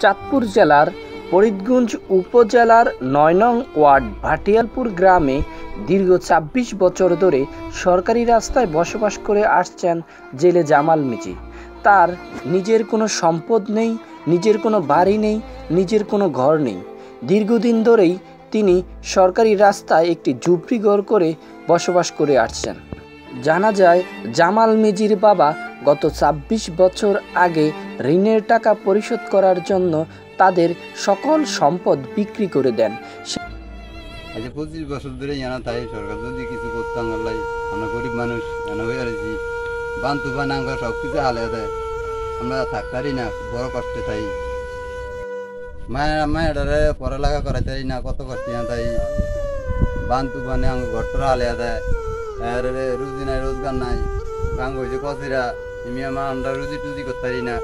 চাঁদপুর জেলার ফরিদগঞ্জ উপজেলার নয় নং ওয়ার্ড ভাটিয়ালপুর গ্রামে দীর্ঘ ২৬ বছর ধরে সরকারি রাস্তায় বসবাস করে আসছেন জেলে জামাল মিজি। তার নিজের কোনো সম্পদ নেই, নিজের কোনো বাড়ি নেই, নিজের কোনো ঘর নেই। দীর্ঘদিন ধরেই তিনি সরকারি রাস্তায় একটি ঝুপড়ি ঘর করে বসবাস করে আসছেন। জানা যায়, জামাল মিজির বাবা গত ২৬ বছর আগে ঋণের টাকা পরিশোধ করার জন্য তাদের সকল সম্পদ বিক্রি করে দেন। আজ পঁচিশ বছর ধরে জানা তাই সরকার যদি কিছু করতাম আমরা গরিব মানুষ, জানা হয়ে আছি বান তুফান সব কিছু হালে দেয় আমরা থাকতারি না, বড় কষ্টে তাই। মায়ের, মায়েরারে পড়ালেখা করাইতারি না, কত কষ্ট না তাই। বান তুফানে আমার ঘরটা হালে দেয় আর রুজি নাই, রোজগার নাই। গাঙ্গ হয়েছে কচিরা। এমনি আমরা রুজি টুজি করতারি না।